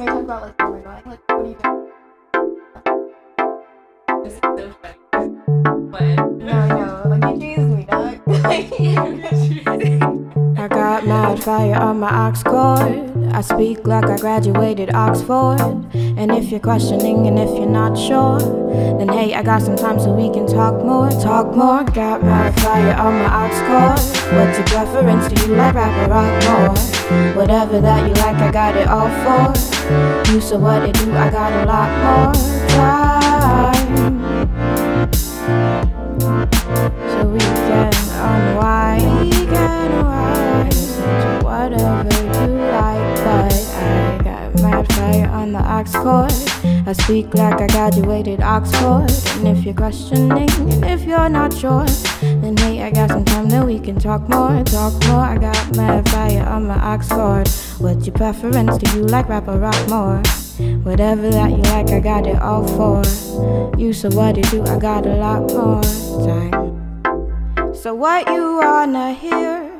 Can we talk about like where we're going? Like, what do you think? This is so funny. But No, no, like you tease me, dog. I got mad fire on my aux cord. I speak like I graduated Oxford. And if you're questioning and if you're not sure, then hey, I got some time so we can talk more, talk more. Got mad fire on my aux cord. What's your preference? Do you like rap or rock more? Whatever that you like, I got it all for you. So what it do? I got a lot more time. So we can unwind, we can unwind to whatever you like. But I got mad fire on the aux cord. I speak like I graduated Oxford. And if you're questioning, and if you're not sure, then hey, I got some time that we can talk more, talk more. I got mad fire on my aux cord. What's your preference? Do you like rap or rock more? Whatever that you like, I got it all for you. So what you do? I got a lot more time. So what you wanna hear?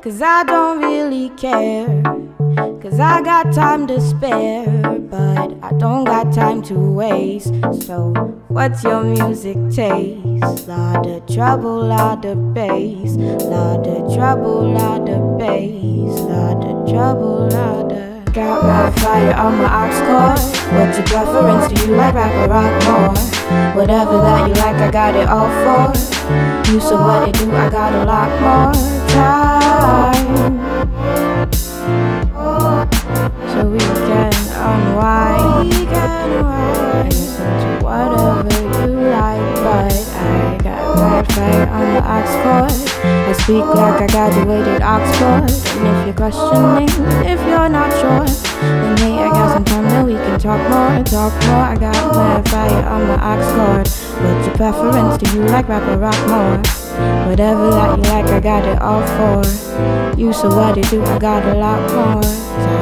Cause I don't really care. Cause I got time to spare, but I don't got time to waste. So what's your music taste? Lot of trouble, lot of bass. Lot of trouble, lot of bass. Lot of trouble, lot of Got my fire on my aux cord. What's your preference? Do you like rap or rock more? Whatever that you like, I got it all for you. So what it do? I got a lot more time. On the aux cord. I speak like I graduated Oxford. And if you're questioning, if you're not sure, then hey, I got some time that we can talk more, talk more. I got mad fire on my aux cord. What's your preference? Do you like rap or rock more? Whatever that you like, I got it all for you. So what you do? I got a lot more.